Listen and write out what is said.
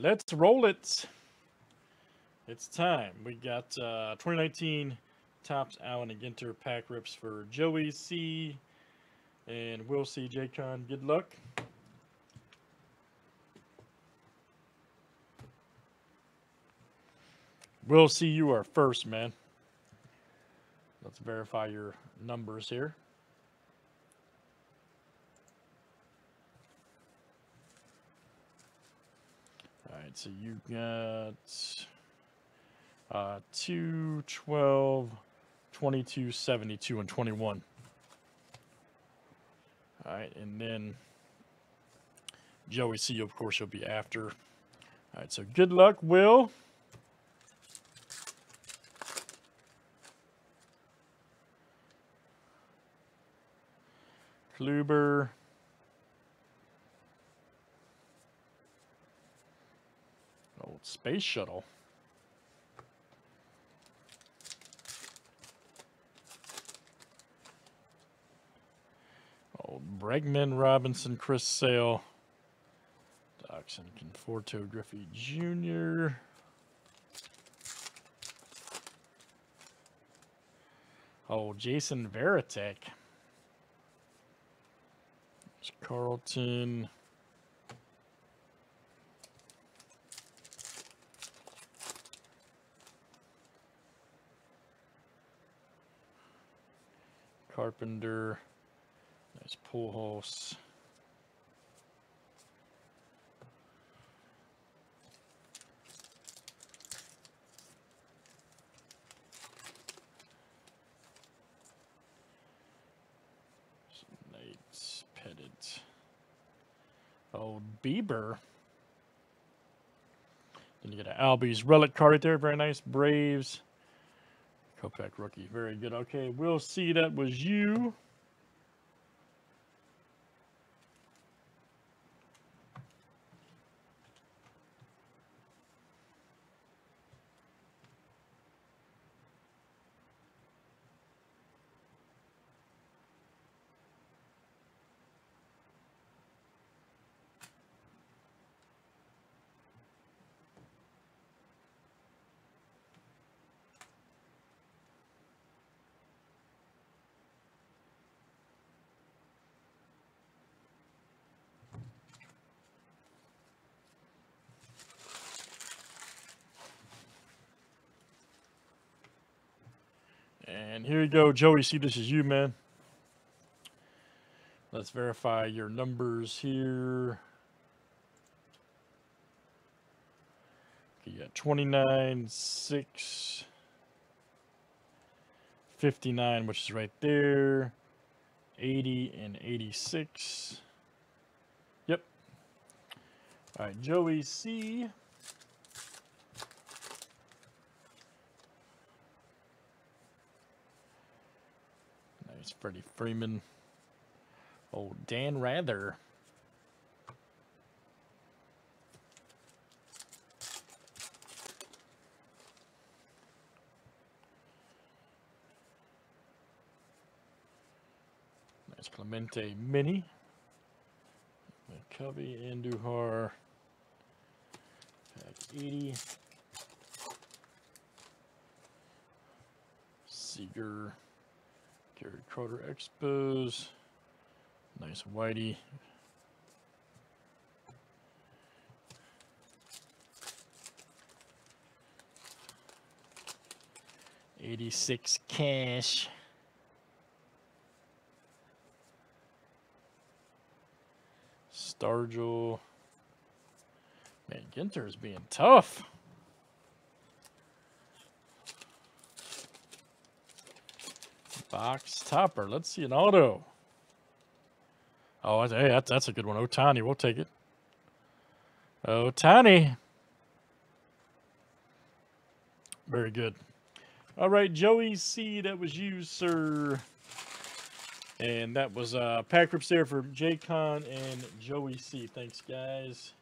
Let's roll it. It's time. We got uh, 2019 Topps Allen and Ginter pack rips for Joey C. And we'll C. J-Con. Good luck. We'll see you are first, man. Let's verify your numbers here. Right, so you got uh, 2, 12, 22, 72, and 21. All right, and then Joey C, of course, you'll be after. All right, so good luck, Will. Kluber. Old space shuttle. Old Bregman, Robinson, Chris Sale. Doxson, Conforto, Griffey Jr. Oh, Jason Varitek. Carlton. Carpenter. Nice Pujols. Nice Pettitte. Oh, Bieber. Then you get an Albies relic card right there. Very nice. Braves. Kopech rookie. Very good. Okay, we'll see. That was you. And here you go, Joey. See, this is you, man. Let's verify your numbers here. You got 29, 6, 59, which is right there, 80, and 86. Yep. All right, Joey C. Nice Freddie Freeman. Oh, Dan Rather. Nice Clemente Mini. Covey, Andujar. Pack 80. Seager. Gary Carter Expos. Nice whitey. Eighty-six cash. Stargell. Man, Ginter is being tough. Box topper. Let's see an auto. Oh, hey, that's, that's a good one. Ohtani, we'll take it. Ohtani. Very good. All right, Joey C, that was you, sir. And that was uh, pack rips there for J-Con and Joey C. Thanks, guys.